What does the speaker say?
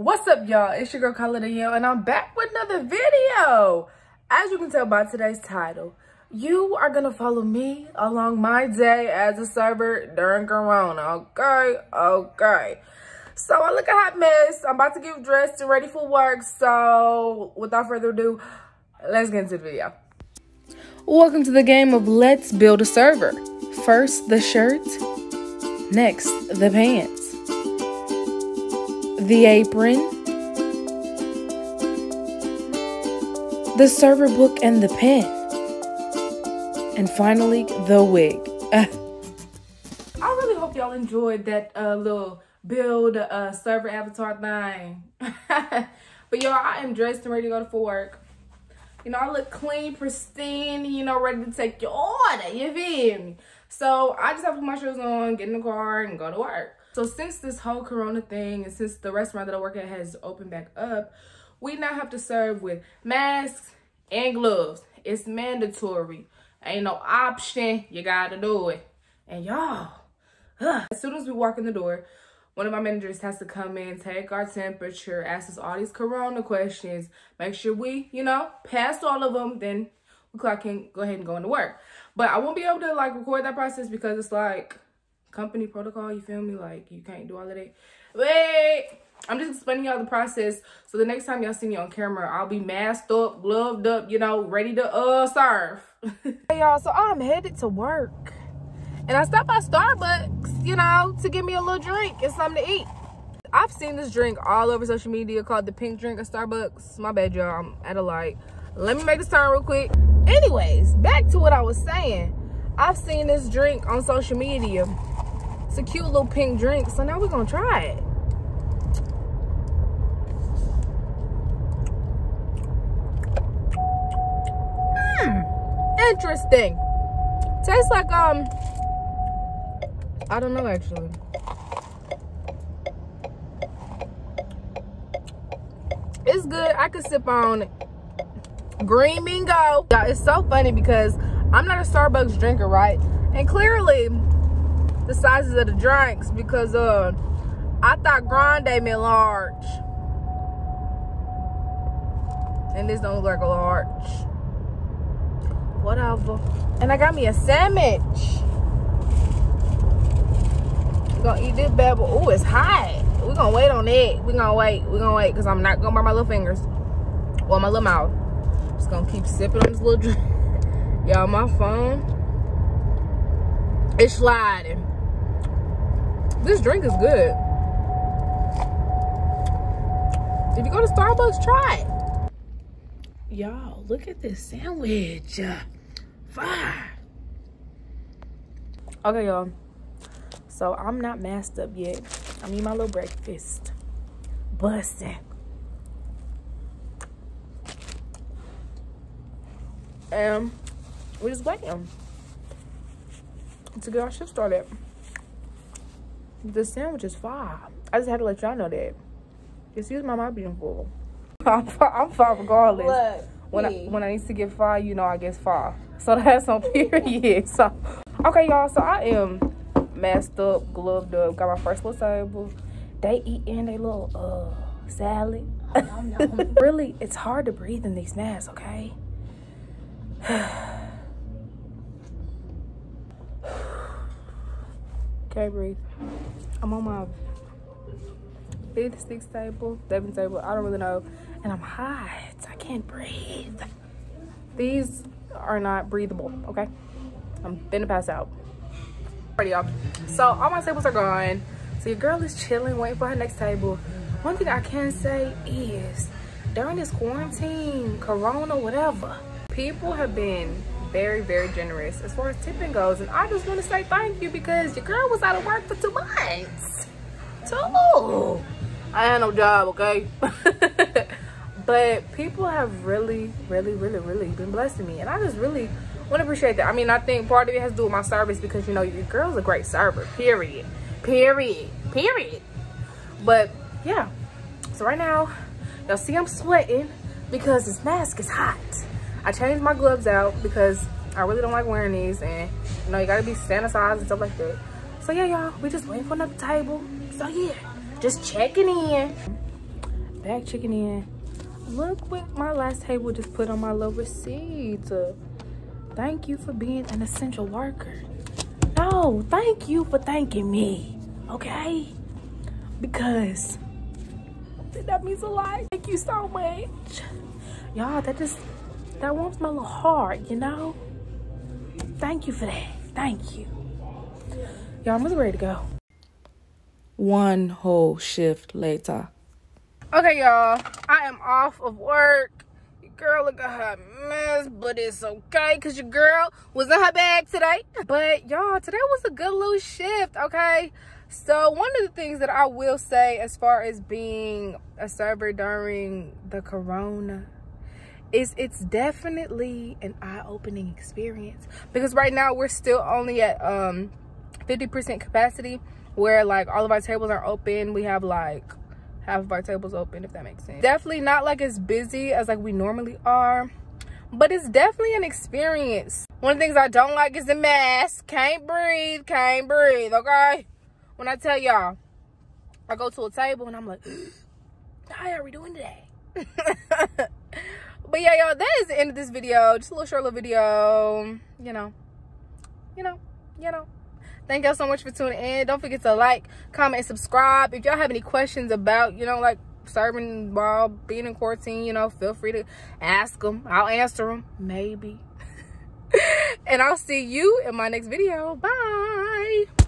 What's up, y'all? It's your girl, Kyla Danielle, and I'm back with another video. As you can tell by today's title, you are going to follow me along my day as a server during Corona, okay? Okay. So I look a hot mess. I'm about to get dressed and ready for work. So without further ado, let's get into the video. Welcome to the game of Let's Build a Server. First, the shirt. Next, the pants the apron, the server book and the pen, and finally the wig. I really hope y'all enjoyed that uh, little build uh, server avatar thing. but y'all, I am dressed and ready to go to work. You know, I look clean, pristine, you know, ready to take your order. You feel me? So I just have to put my shoes on, get in the car, and go to work. So since this whole corona thing and since the restaurant that I work at has opened back up, we now have to serve with masks and gloves. It's mandatory. Ain't no option. You gotta do it. And y'all, as soon as we walk in the door, one of my managers has to come in, take our temperature, ask us all these corona questions, make sure we, you know, pass all of them, then we can go ahead and go into work. But I won't be able to like record that process because it's like company protocol, you feel me? Like, you can't do all of that. Wait! I'm just explaining y'all the process. So the next time y'all see me on camera, I'll be masked up, gloved up, you know, ready to uh serve. hey y'all, so I'm headed to work. And I stopped by Starbucks, you know, to get me a little drink and something to eat. I've seen this drink all over social media called the pink drink at Starbucks. My bad, y'all. I'm at a light. Let me make this turn real quick. Anyways, back to what I was saying. I've seen this drink on social media it's a cute little pink drink. So now we're going to try it. Hmm. Interesting. Tastes like, um, I don't know actually. It's good. I could sip on green mingo. Yeah, it's so funny because I'm not a Starbucks drinker, right? And clearly, the sizes of the drinks because uh I thought grande meant large. And this don't look like a large. Whatever. And I got me a sandwich. We're gonna eat this bad boy. Oh, it's hot. We're gonna wait on it. We're gonna wait. We're gonna wait because I'm not gonna burn my little fingers. Or my little mouth. Just gonna keep sipping on this little drink. Y'all, my phone. It's sliding. This drink is good. If you go to Starbucks, try it. Y'all, look at this sandwich. Fire. Okay, y'all. So I'm not masked up yet. I'm eating my little breakfast. Busting. And um, we're just waiting to get our shift started. The sandwich is fire. I just had to let y'all know that. Excuse my mouth being full. I'm fine, I'm fine regardless. Look, when I when I need to get fire, you know I get fire. So that's on period. So okay, y'all. So I am masked up, gloved up, got my first little table. They eating their little uh salad. really, it's hard to breathe in these masks, okay? Can't breathe. I'm on my fifth, sixth table, seventh table. I don't really know. And I'm hot. I can't breathe. These are not breathable, okay? I'm finna pass out. Alrighty, y'all. So all my tables are gone. So your girl is chilling, waiting for her next table. One thing I can say is during this quarantine, corona, whatever, people have been very, very generous as far as tipping goes. And I just want to say thank you because your girl was out of work for two months. Two. I had no job, okay? but people have really, really, really, really been blessing me. And I just really want to appreciate that. I mean, I think part of it has to do with my service because, you know, your girl's a great server, period. Period. Period. But, yeah. So right now, y'all see I'm sweating because this mask is hot. I changed my gloves out because I really don't like wearing these and you know you gotta be sanitized and stuff like that. So yeah, y'all, we just waiting for another table. So yeah, just checking in. back checking in. Look what my last table just put on my little receipt. Thank you for being an essential worker. No, thank you for thanking me, okay? Because that means a lot. Thank you so much. Y'all, that just, that warms my little heart, you know? Thank you for that. Thank you. Y'all, I'm ready to go. One whole shift later. Okay, y'all. I am off of work. Your girl look at her mess, but it's okay because your girl was in her bag today. But y'all, today was a good little shift, okay? So one of the things that I will say as far as being a server during the corona is it's definitely an eye-opening experience because right now we're still only at um 50% capacity where like all of our tables are open. We have like half of our tables open if that makes sense. Definitely not like as busy as like we normally are but it's definitely an experience. One of the things i don't like is the mask. Can't breathe can't breathe okay? When i tell y'all i go to a table and i'm like how are we doing today but yeah y'all that is the end of this video. Just a little short little video you know. You know you know. Thank y'all so much for tuning in. Don't forget to like comment subscribe. If y'all have any questions about you know like serving while being in quarantine you know feel free to ask them i'll answer them maybe. And i'll see you in my next video. Bye